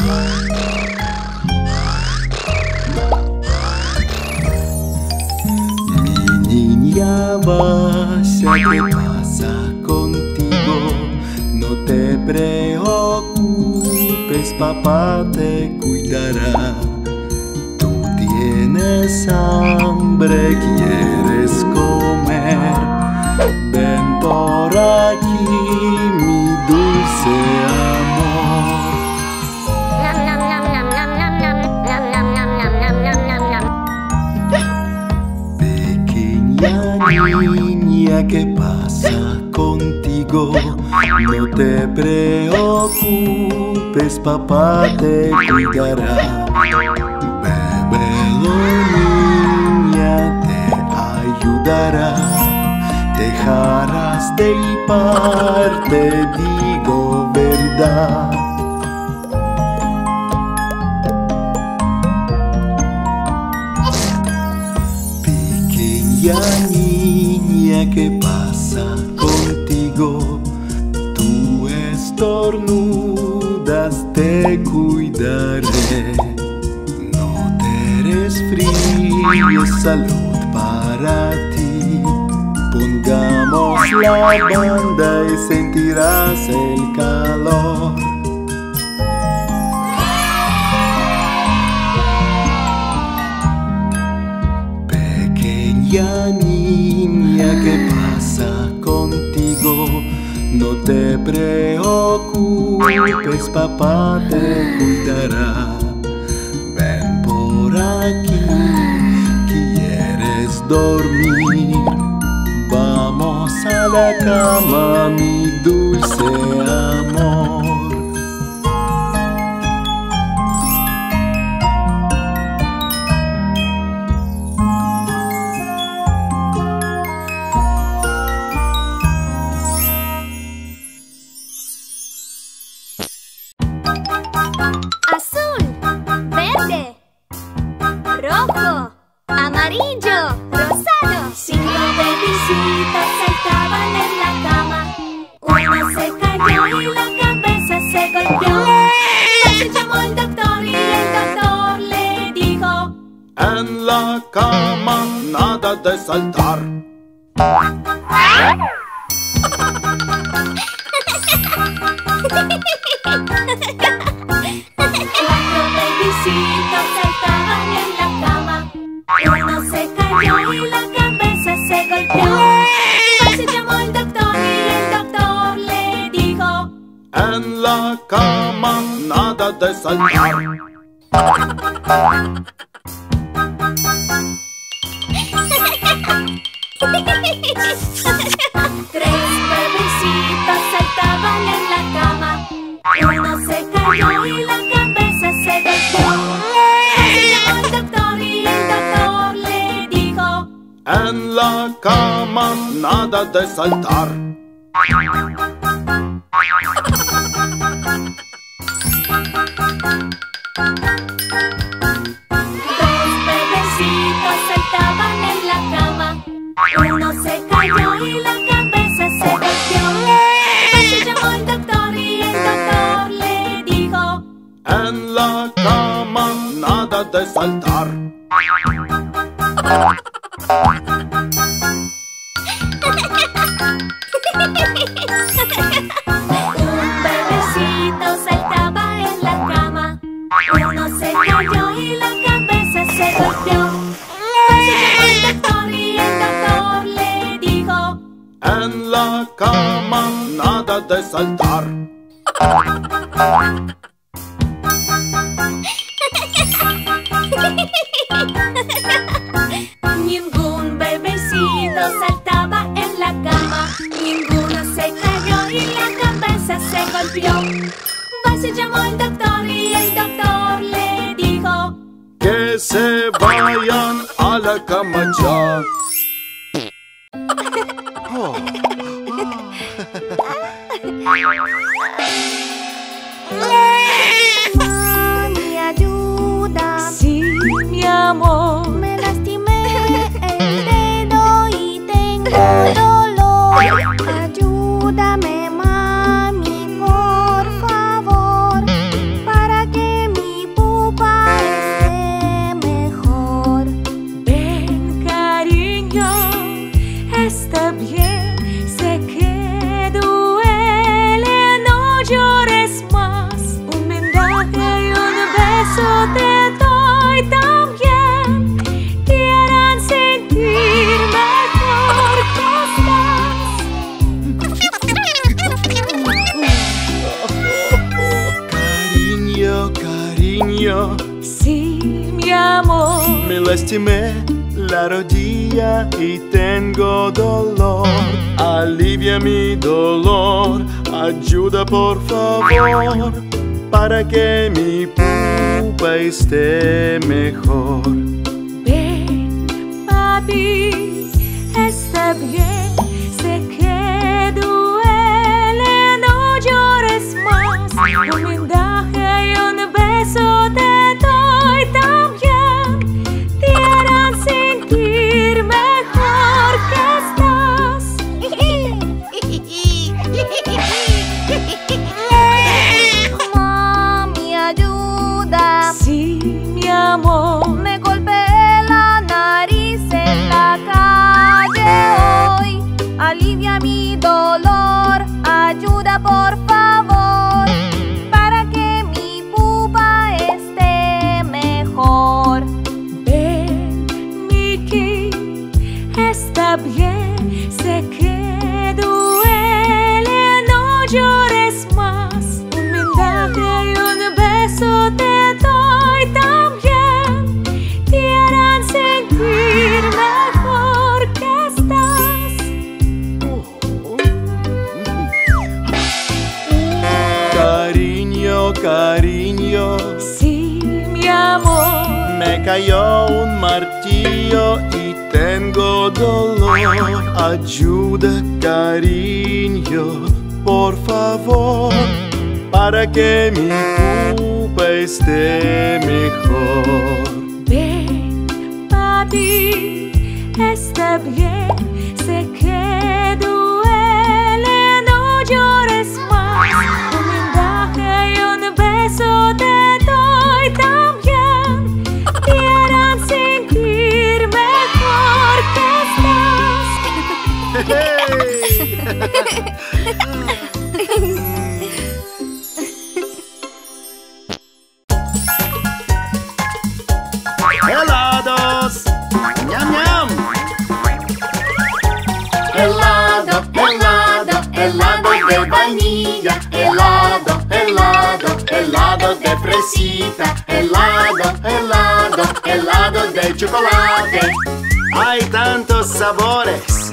Mi niña Vaya, ¿qué pasa contigo? No te preocupes, papá te cuidará. Tú tienes hambre, quieres comer. Ven por aquí, mi dulce amor. Niña, ¿qué pasa contigo? No te preocupes, papá te cuidará. Bébelo, niña, te ayudará. Dejarás de hipar, te digo verdad. Pequeña ¿qué pasa contigo? Tú estornudas, te cuidaré. No te resfríes, salud para ti. Pongamos la banda y sentirás el ¿qué pasa contigo? No te preocupes, papá te cuidará. Ven por aquí, quieres dormir. Vamos a la cama, mi dulce amor. De saltar. Cuatro bebisitos saltaban en la cama. Uno se cayó y la cabeza se golpeó. Se llamó el doctor y el doctor le dijo: En la cama nada de saltar. Tres bebecitos saltaban en la cama. Uno se cayó y la cabeza se. Se llamó el doctor y el doctor le dijo: En la cama nada de saltar. Saltar. Un bebecito saltaba en la cama. Uno se cayó y la cabeza se golpeó. Se el doctor y el doctor le dijo: En la cama nada de saltar. Se golpeó. Va, se llamó el doctor y el doctor le dijo: Que se vayan a la cama ya. Mami, amor. Me la rodilla y tengo dolor. Alivia mi dolor, ayuda por favor, para que mi pupa esté mejor. Ven, papi, está bien. Dolor. Ayuda, cariño, por favor, para que mi pupa esté mejor. ven, papi, está bien, sé que fresita, helado, helado, helado de chocolate. Hay tantos sabores.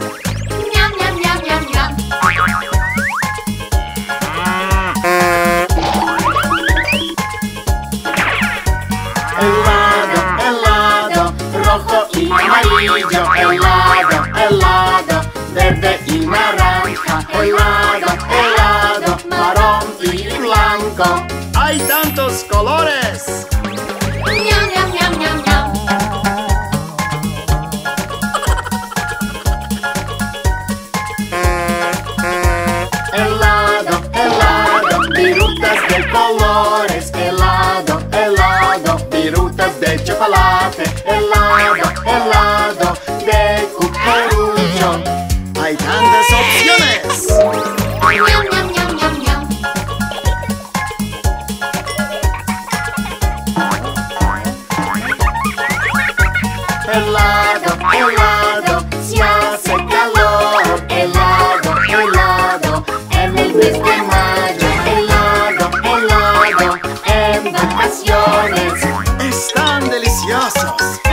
Chocolate, helado, helado, de cucurucho. Hay tantas opciones. Helado, helado, si hace calor, helado, helado, en el mes de mayo, helado, helado, en vacaciones, Your.